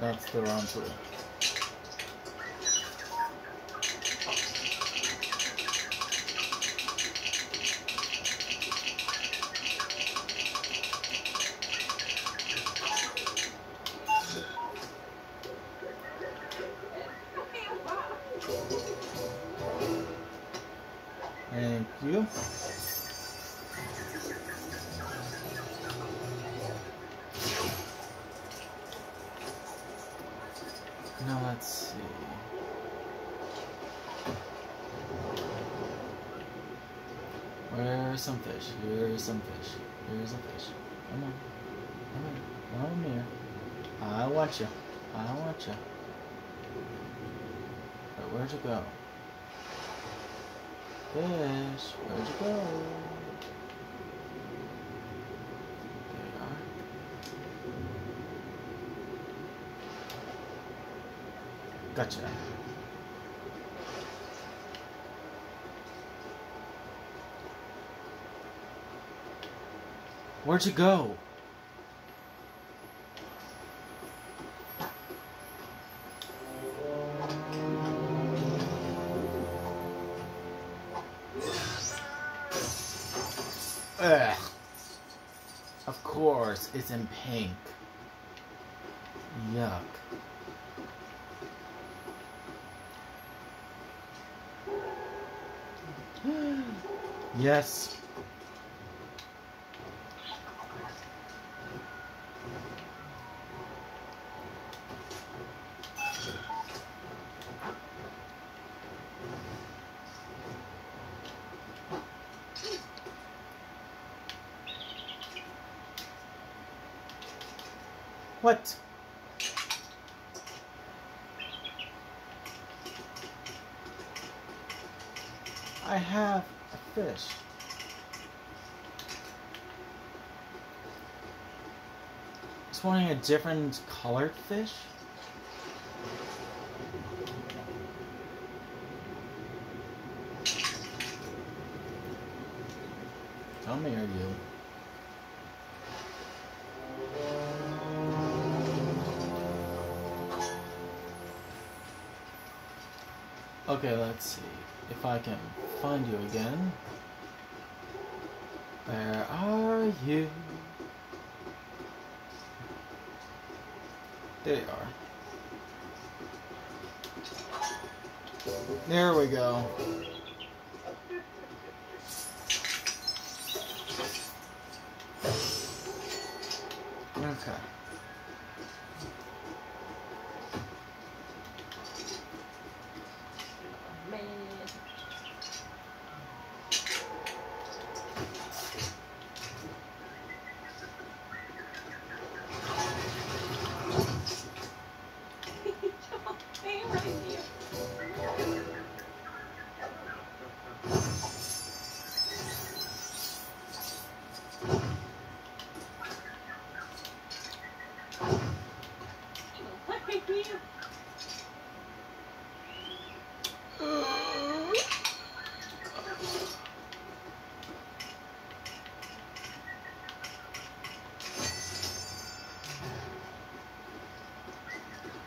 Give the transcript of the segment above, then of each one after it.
That's the wrong tool. Where's some fish? Here's some fish. Here's a fish. Come on. Come on. Come here. I want you. I want you. But where'd you go? Fish, where'd you go? There you are. Gotcha. Where'd you go? Ugh. Of course, it's in pink. Yuck. yes. What? I have a fish. Just wanting a different colored fish? Tell me, are you? Okay, let's see if I can find you again. Where are you? There you are. There we go. Okay.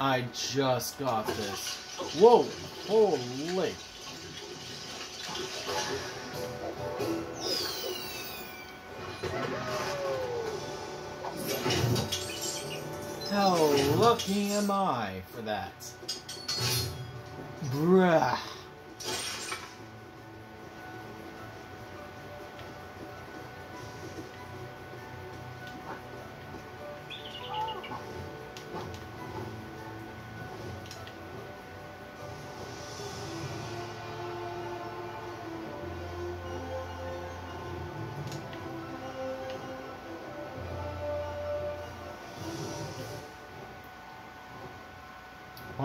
I just got this. Whoa! Holy! How lucky am I for that? Bruh.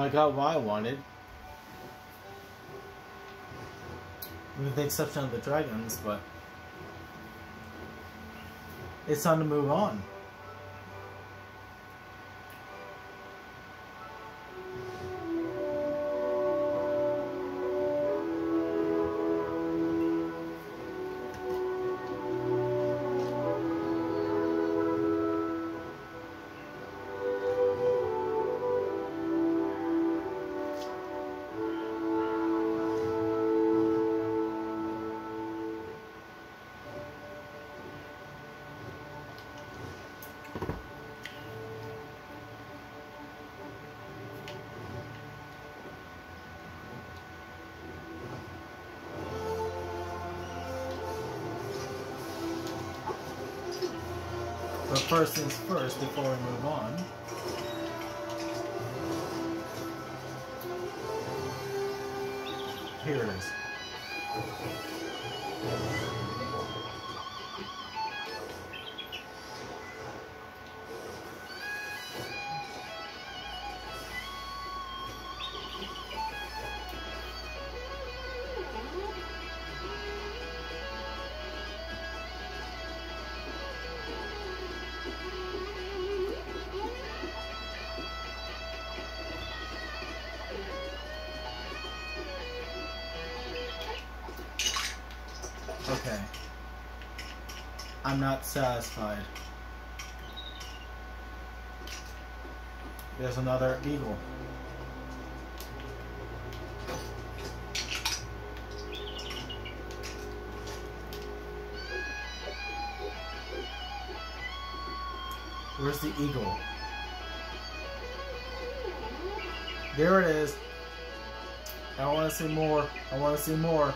I got what I wanted. With the exception of the dragons, but it's time to move on. Things first, before we move on. Okay. I'm not satisfied. There's another eagle. Where's the eagle? There it is. I want to see more. I want to see more.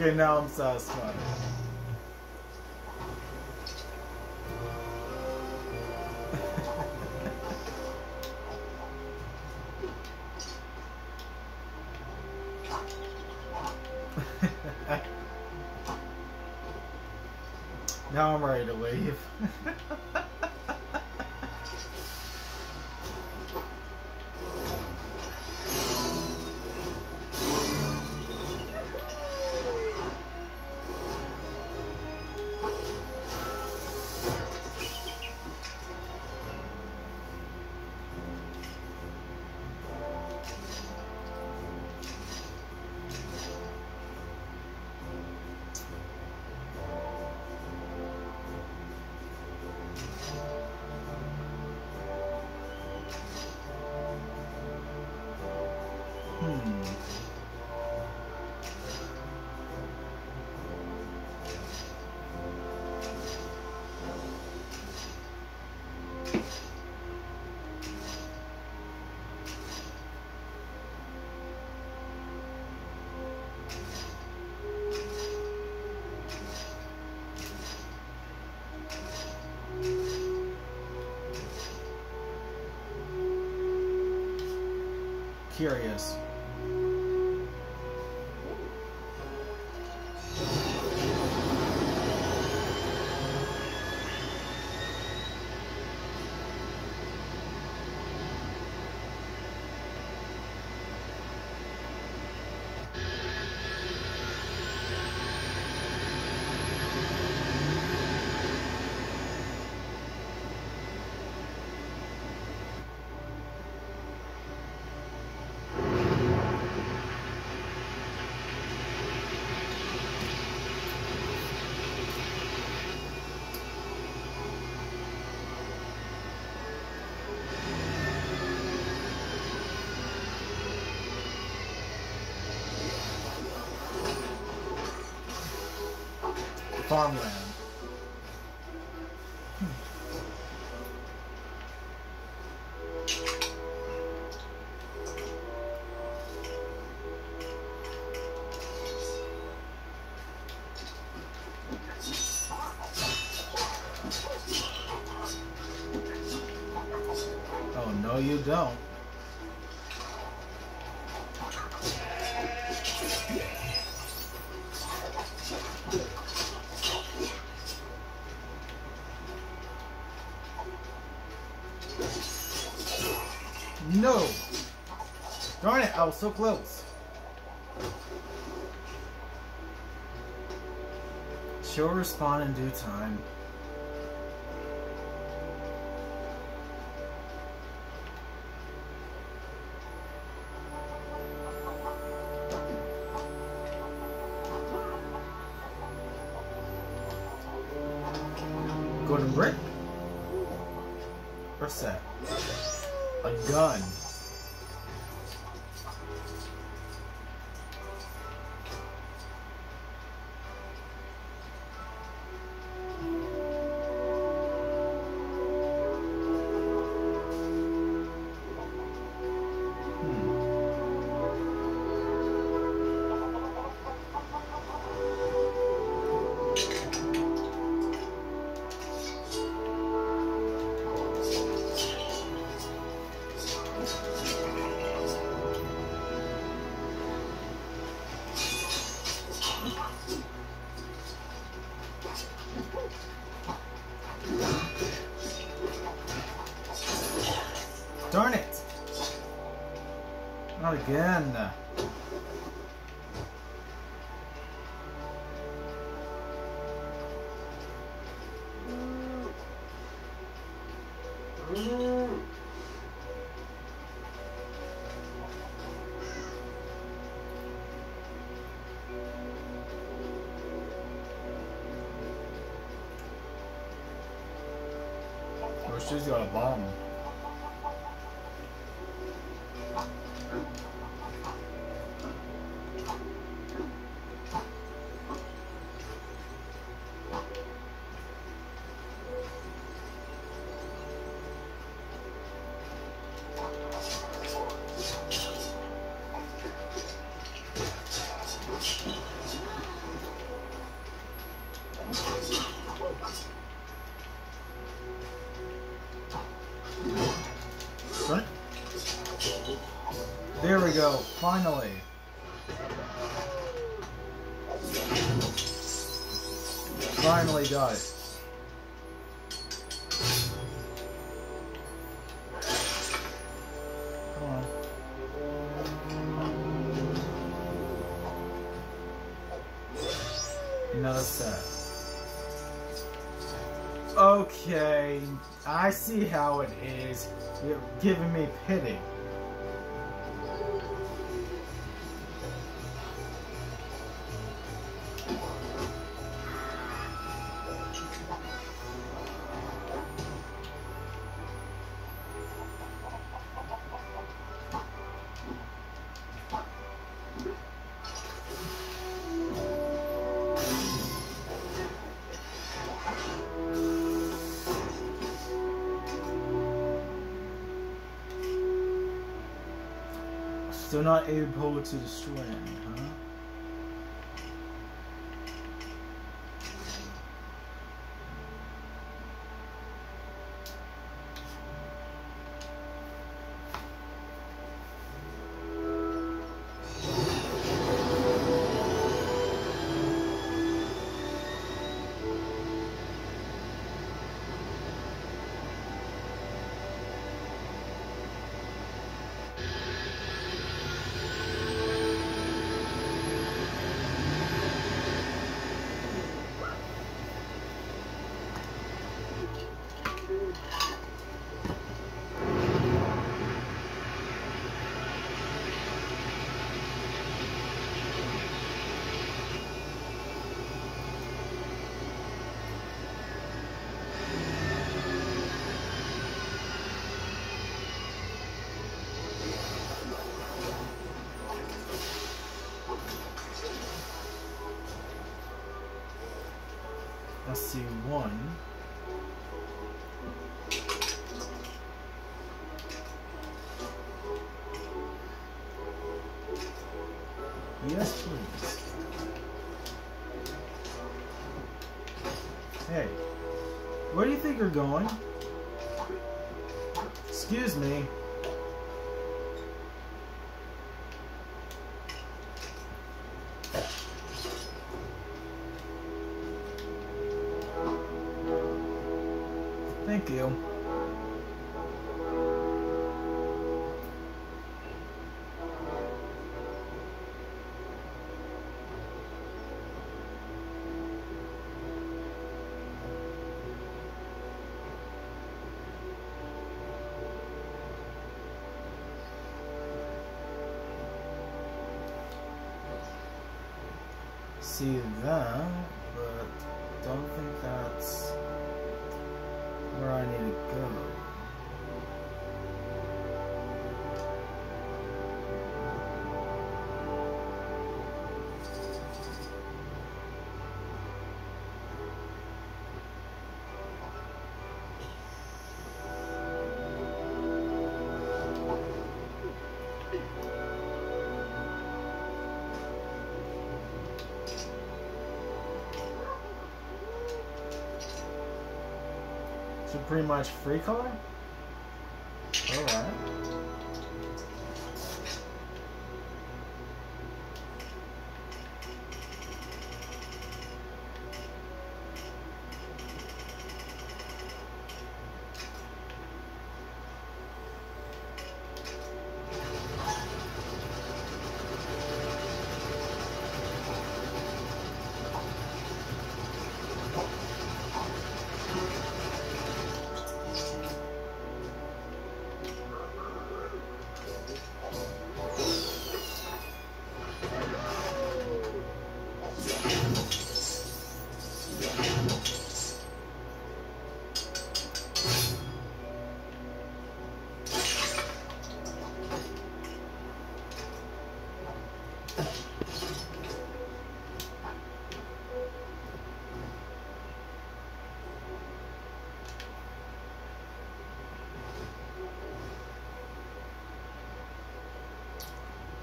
Okay, now I'm satisfied. Curious. Farmland. Was so close. She'll respond in due time. Not again. Right? There we go, finally. Finally got I see how it is. You're giving me pity. Still not able to destroy any, huh? See, one. Yes, please. Hey, where do you think you're going? Excuse me. See that, but don't think that's where I need to go. Pretty much free color?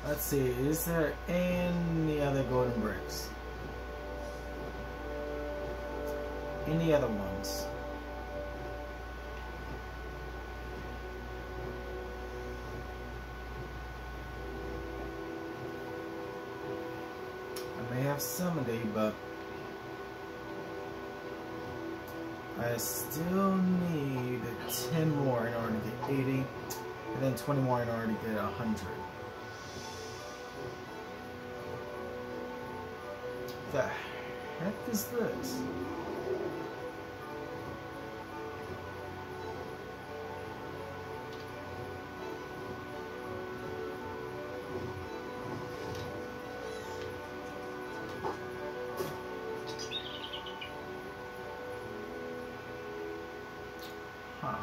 Let's see, is there any other golden bricks? Any other ones? I may have 70, but I still need 10 more in order to get 80, and then 20 more in order to get 100. The heck is this? Huh.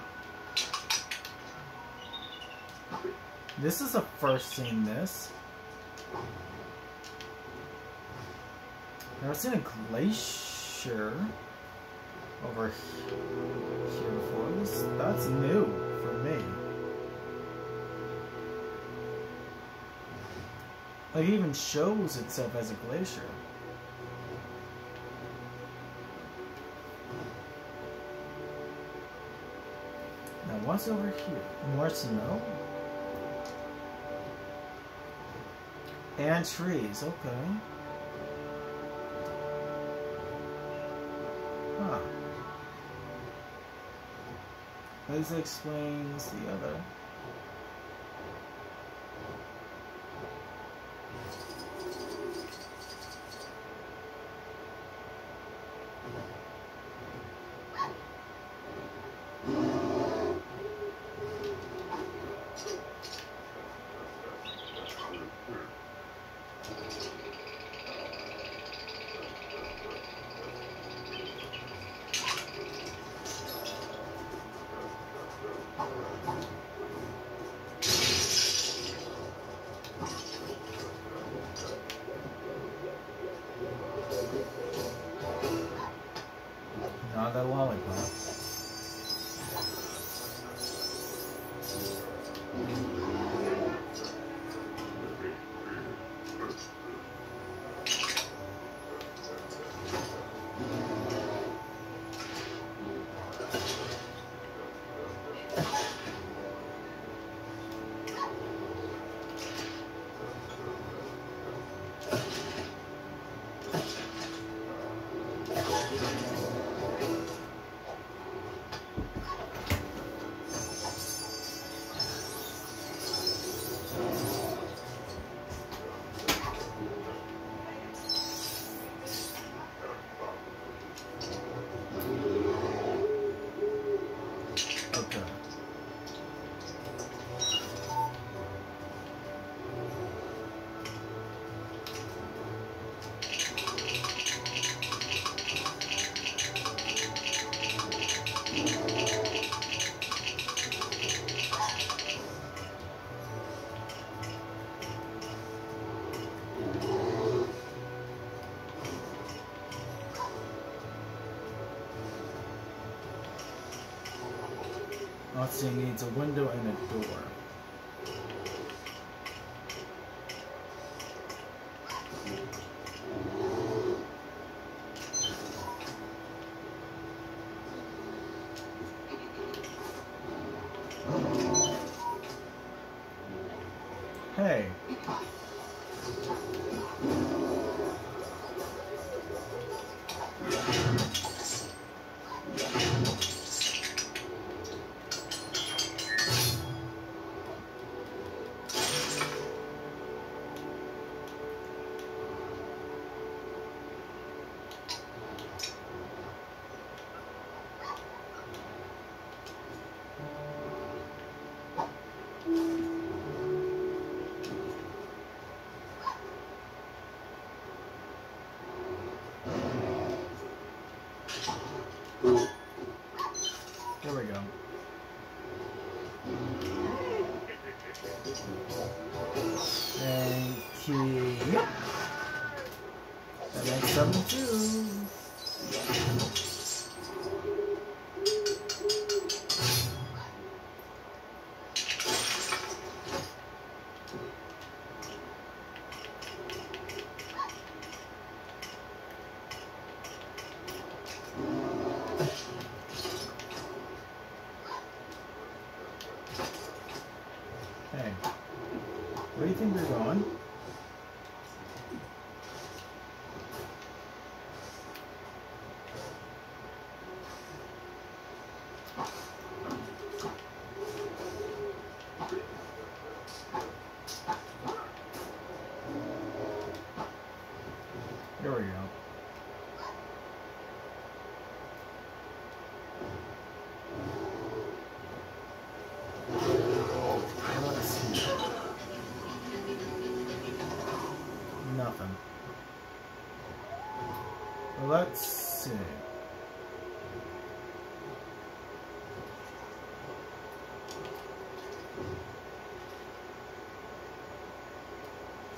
This is the first seen this. Never seen a glacier over here before. This that's new for me. Like it even shows itself as a glacier. Now what's over here? More snow? And trees, okay. This explains the other. Not that lollipop. Okay. See, needs a window and a door. There we go. Nothing. Let's see. Is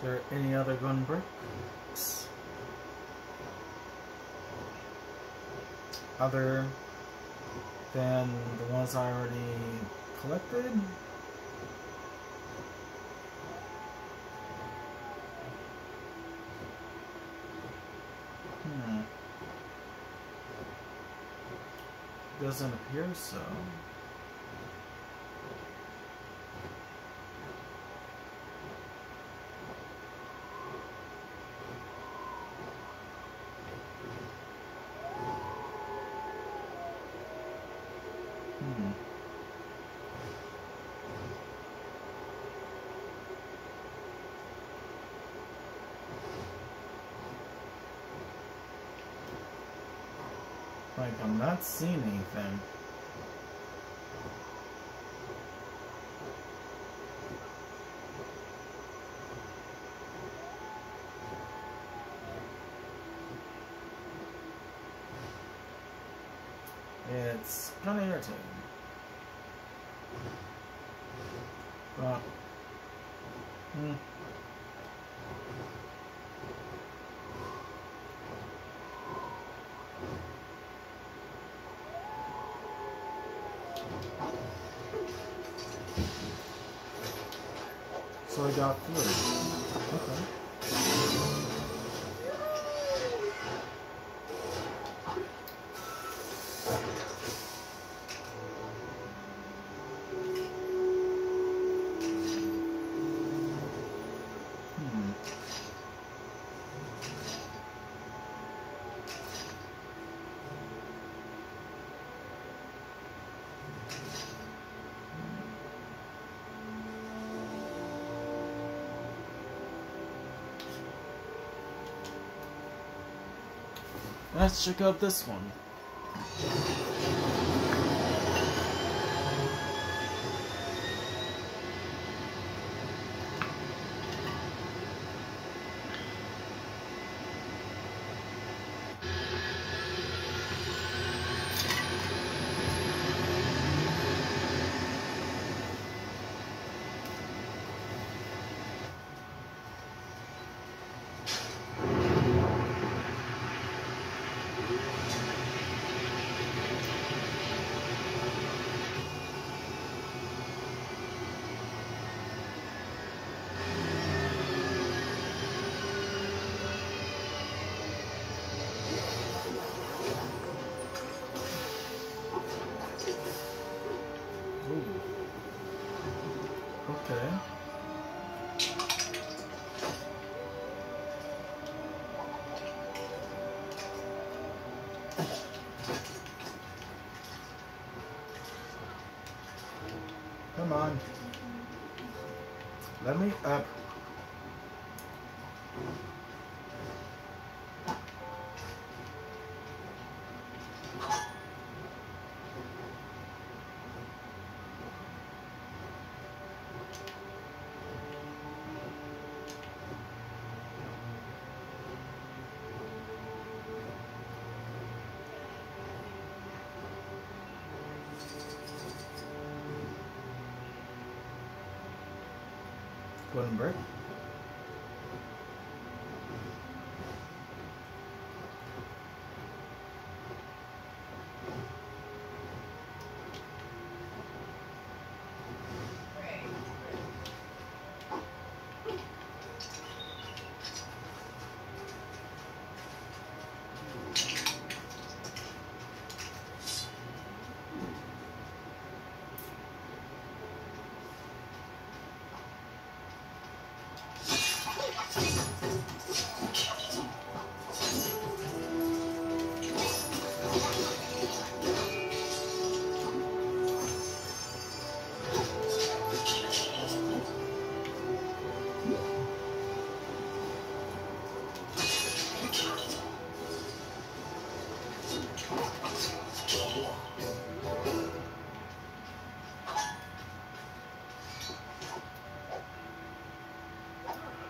there any other gun bricks? Other than the ones I already collected? Hmm. Doesn't appear so. Like, I'm not seeing anything. It's kind of irritating. But, hmm. So I Let's check out this one. Let me up. Golden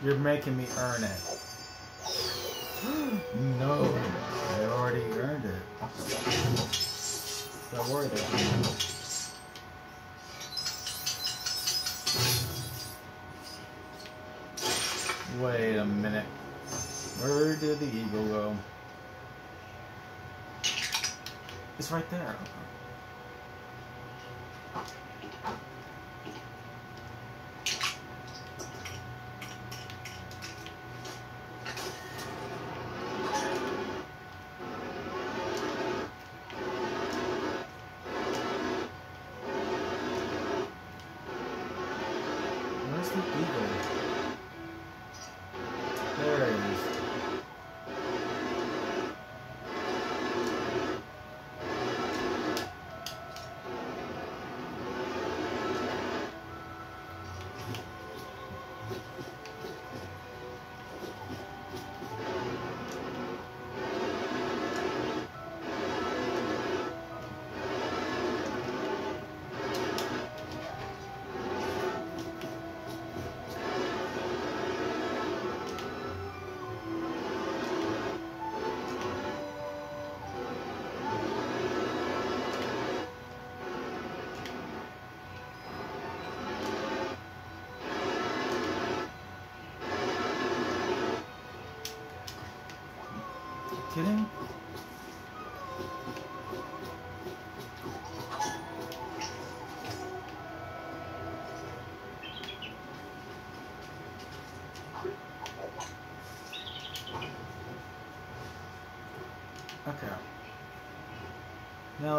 You're making me earn it. no, I already earned it. Don't worry about it. Wait a minute. Where did the eagle go? It's right there.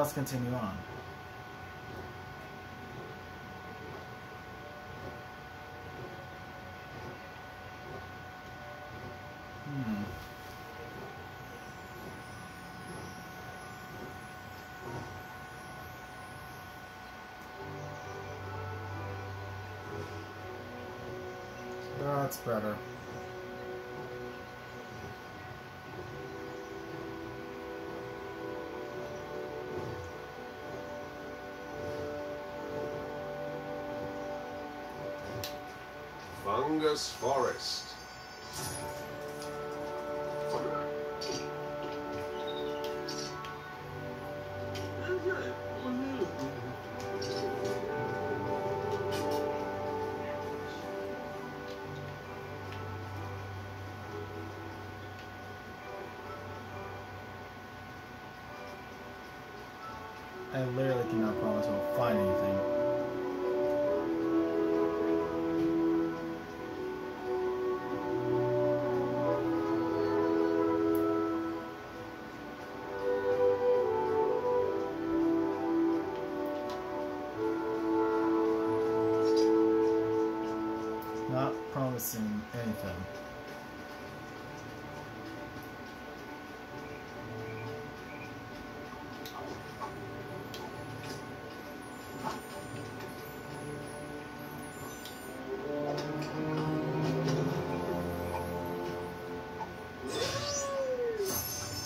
Let's continue on. Hmm. That's better. Forest.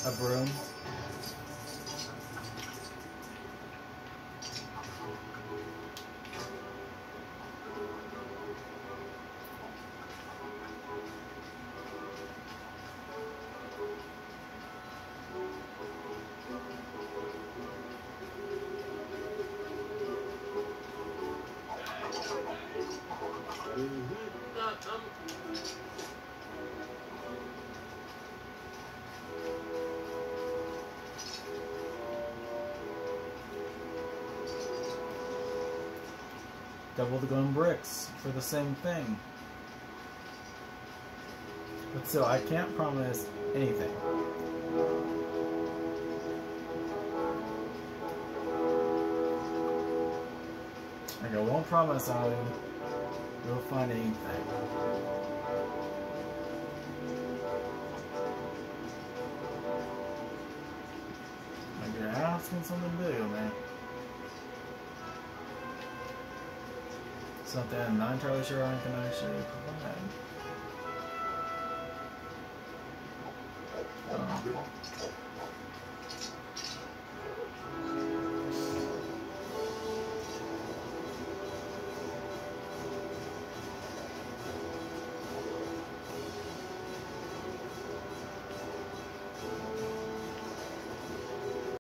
A broom. Double the golden bricks for the same thing. But still, I can't promise anything. I won't promise I will find anything. Like you're asking something big, man. Something I'm not entirely sure I can actually.